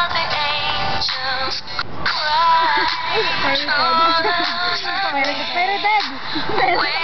Spider-Dead! Spider-Dead!